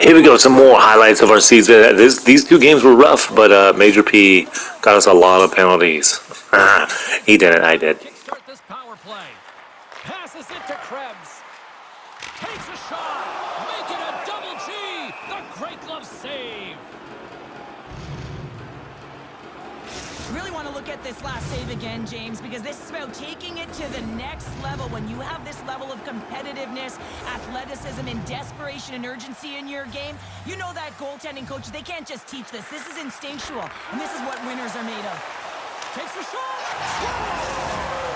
Here we go. Some more highlights of our season. This, these two games were rough, but uh, Major P got us a lot of penalties. he did it. I did. Look at this last save again, James, because this is about taking it to the next level. When you have this level of competitiveness, athleticism, and desperation and urgency in your game, you know that goaltending coaches, they can't just teach this. This is instinctual, and this is what winners are made of. Takes the shot.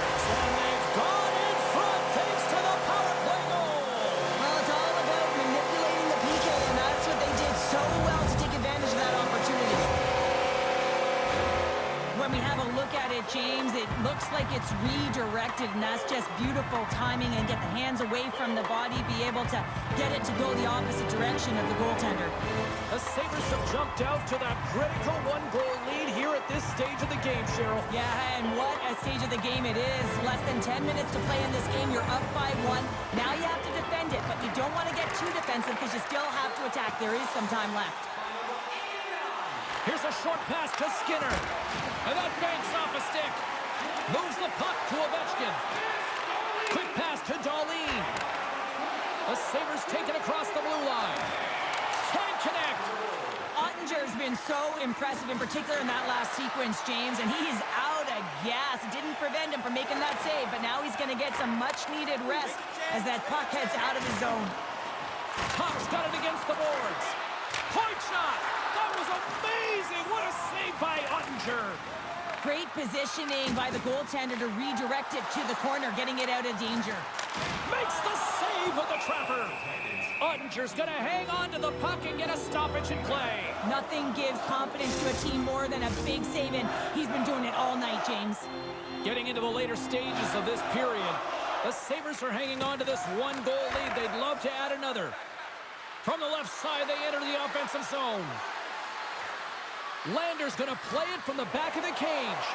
James, it looks like it's redirected, and that's just beautiful timing and get the hands away from the body, be able to get it to go the opposite direction of the goaltender. The Sabres have jumped out to that critical one-goal lead here at this stage of the game, Cheryl. Yeah, and what a stage of the game it is. Less than 10 minutes to play in this game. You're up by one. Now you have to defend it, but you don't want to get too defensive because you still have to attack. There is some time left. Here's a short pass to Skinner. And that banks off a stick. Moves the puck to Ovechkin. Quick pass to Dahlin. The Sabres take it across the blue line. Can't connect. Oettinger's been so impressive, in particular in that last sequence, James, and he is out of gas. It didn't prevent him from making that save, but now he's going to get some much-needed rest as that puck heads out of his zone. Top's got it against the boards. Point shot. That was amazing. What a save by Oettinger. Great positioning by the goaltender to redirect it to the corner, getting it out of danger. Makes the save with the trapper. Oettinger's going to hang on to the puck and get a stoppage in play. Nothing gives confidence to a team more than a big save, and he's been doing it all night, James. Getting into the later stages of this period, the Sabres are hanging on to this one-goal lead. They'd love to add another. From the left side, they enter the offensive zone. Lander's going to play it from the back of the cage.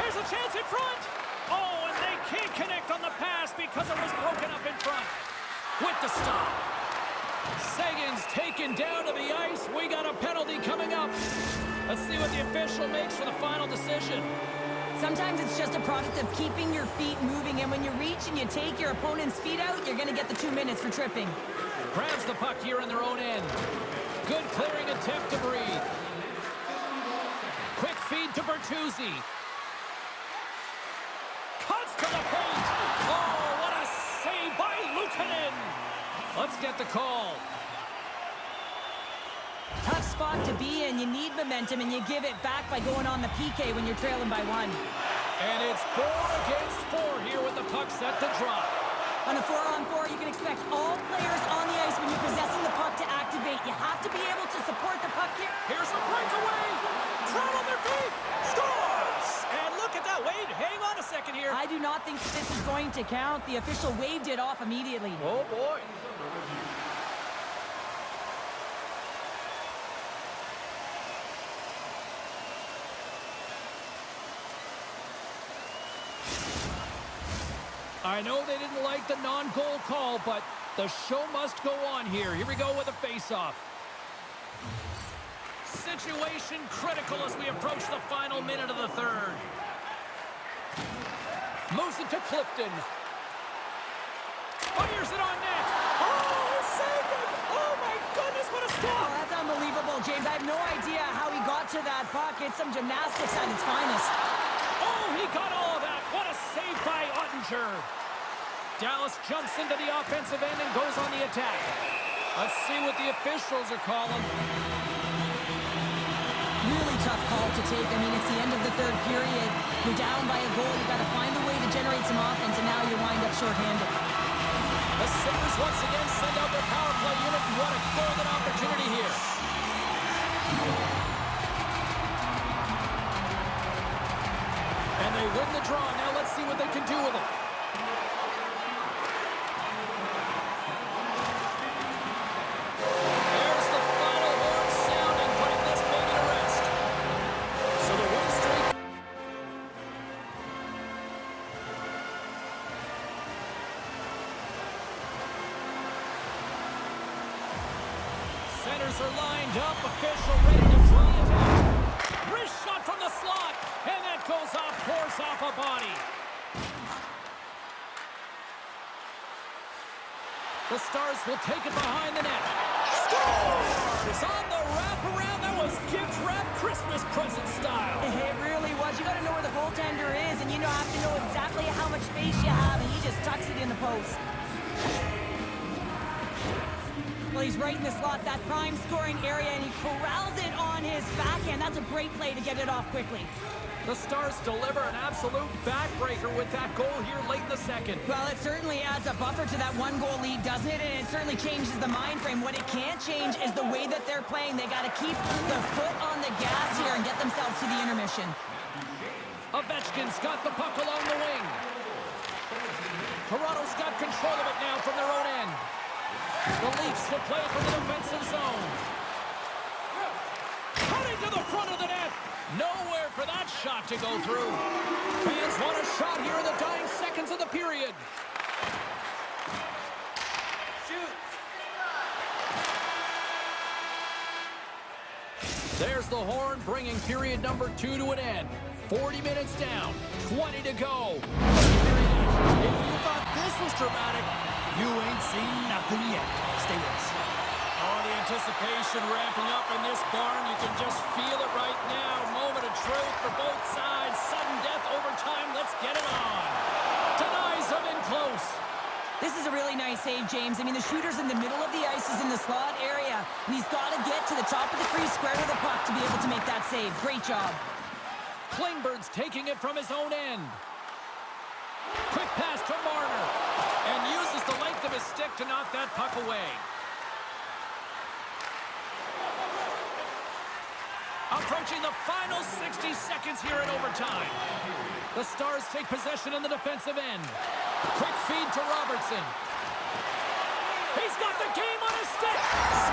Here's a chance in front. Oh, and they can't connect on the pass because it was broken up in front. With the stop. Seguin's taken down to the ice. We got a penalty coming up. Let's see what the official makes for the final decision. Sometimes it's just a product of keeping your feet moving, and when you reach and you take your opponent's feet out, you're going to get the two minutes for tripping. Grabs the puck here in their own end. Good clearing attempt to breathe. Quick feed to Bertuzzi. Cuts to the paint. Oh, what a save by Luukkonen. Let's get the call. Spot to be in. You need momentum, and you give it back by going on the PK when you're trailing by one. And it's four against four here with the puck set to drop. On a four-on-four, you can expect all players on the ice when you're possessing the puck to activate. You have to be able to support the puck here. Here's a breakaway. Crowd on their feet. Scores! And look at that. Wade, hang on a second here. I do not think this is going to count. The official waved it off immediately. Oh, boy. I know they didn't like the non-goal call, but the show must go on here. Here we go with a face-off. Situation critical as we approach the final minute of the third. Moves it to Clifton. Fires it on net. Oh, he saved it. Oh, my goodness, what a Oh, stop. that's unbelievable, James. I have no idea how he got to that puck. It's some gymnastics at its finest. Oh, he got all of that. What a save by Oettinger. Dallas jumps into the offensive end and goes on the attack. Let's see what the officials are calling. Really tough call to take. I mean, it's the end of the third period. You're down by a goal. You've got to find a way to generate some offense, and now you wind up shorthanded. The Sabres once again send out their power play unit. What a golden opportunity here. They win the draw. Now let's see what they can do with it. There's the final horn sounding, putting this baby to rest. So the win streak defenders are lined up. Official ready. Wrist shot from the slot. And that goes off course off a body. The Stars will take it behind the net. Scores! On the wraparound. That was gift wrap Christmas present style. It really was. You got to know where the goaltender is, and you know have to know exactly how much space you have, and he just tucks it in the post. Well, he's right in the slot, that prime scoring area, and he corrals it on his backhand. That's a great play to get it off quickly. The Stars deliver an absolute backbreaker with that goal here late in the second. Well, it certainly adds a buffer to that one-goal lead, doesn't it? And it certainly changes the mind frame. What it can't change is the way that they're playing. They got to keep the foot on the gas here and get themselves to the intermission. Ovechkin's got the puck along the wing. Toronto's got control of it now from their own end. The Leafs will play from the defensive zone. Cutting to the front of the net. Nowhere for that shot to go through. Fans want a shot here in the dying seconds of the period. Shoot. There's the horn, bringing period number two to an end. 40 minutes down, 20 to go. If you thought this was dramatic, you ain't seen nothing yet. Stay with us. All the anticipation ramping up in this barn. You can just feel it right now. Moment of truth for both sides. Sudden death overtime. Let's get it on. Denies them in close. This is a really nice save, James. I mean, the shooter's in the middle of the ice, is in the slot area, and he's got to get to the top of the free square to the puck to be able to make that save. Great job. Klingberg's taking it from his own end. Quick pass to Marner. And uses the length of his stick to knock that puck away. Approaching the final 60 seconds here in overtime. The Stars take possession on the defensive end. Quick feed to Robertson. He's got the game on his stick.